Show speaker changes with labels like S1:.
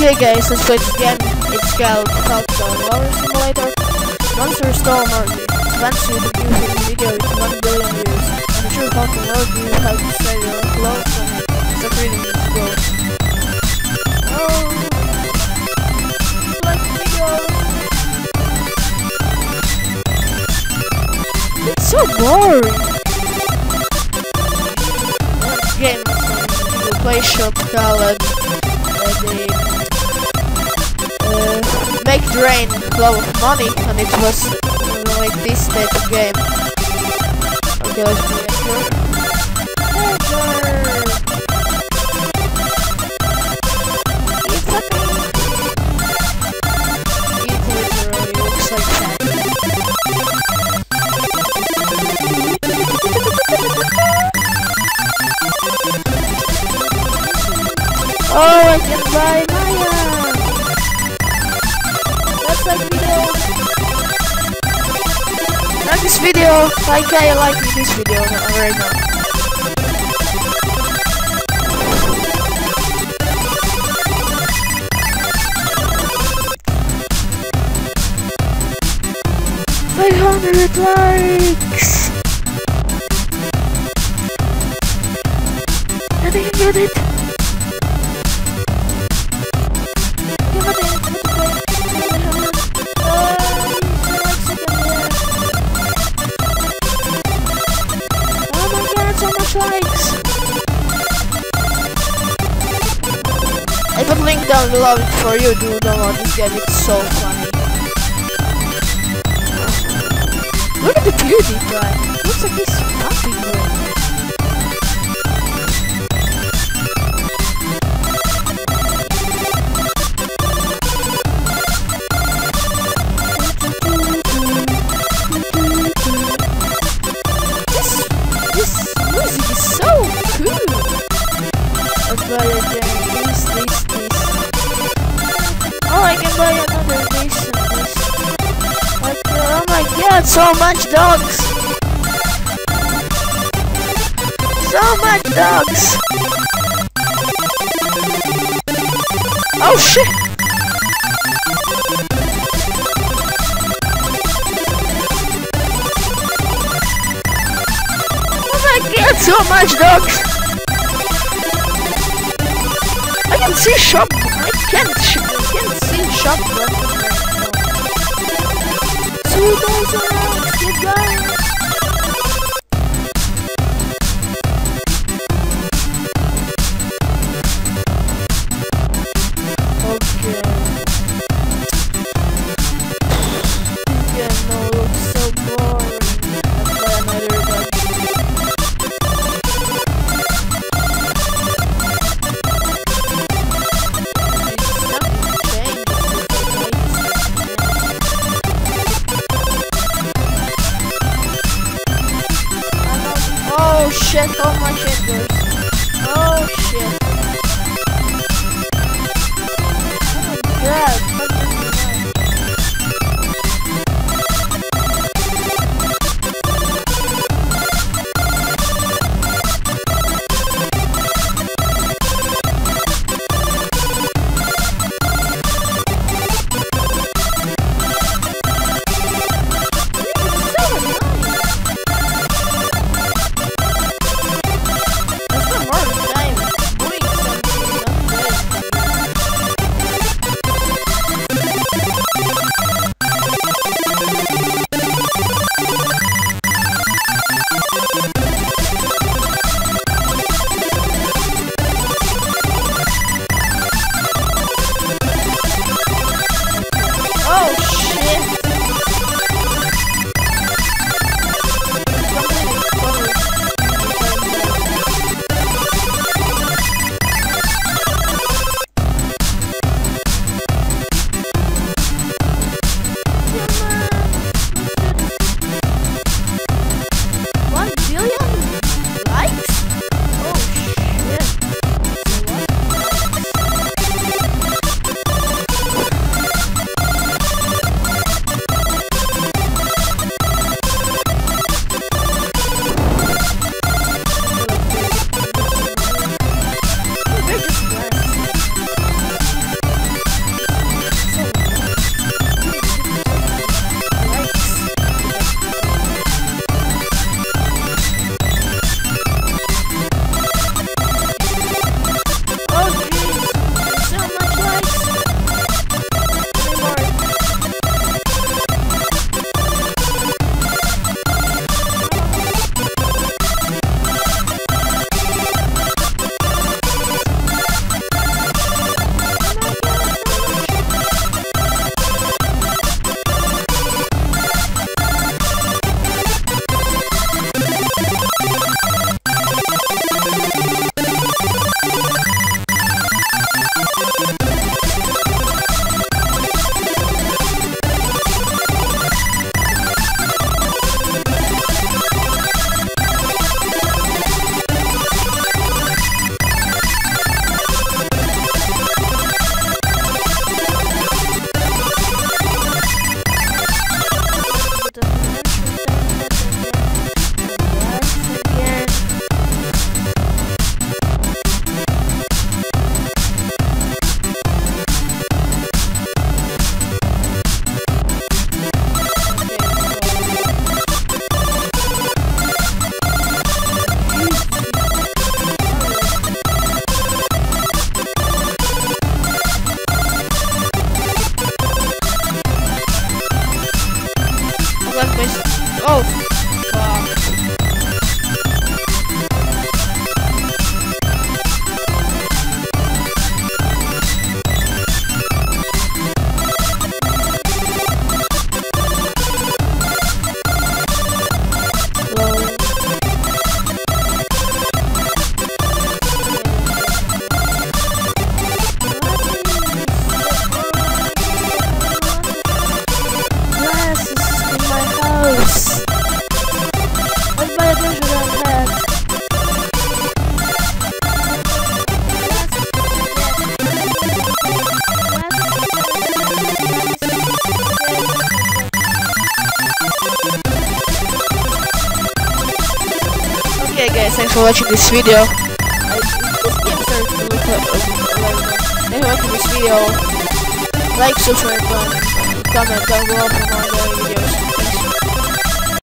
S1: Okay guys, let's this game. It's called Countdown War Simulator. Monster Storm or advance you the the video with 1 billion views. I'm sure Falcon Lord you have to say your clothes go. Video. It's so boring. Game the play shop called uh, the make drain flow of money and it was like this type of game. Okay, let's play it. Oh, I can buy like video. Like this video, like I like this video right now. Five hundred likes. I didn't get it. I put link down below for you to download this game, it's so funny. Look at the PewDiePie, looks like he's so much dogs! So much dogs! Oh shit! Oh my god, so much dogs! I can see shop. I can't. I can't see shop right now. Two days around. Shit, oh my shit, girls. Oh shit. For watching this video. I, this game started to look like, Thank you for watching this video. Like, subscribe, comment down below for more videos. Thanks.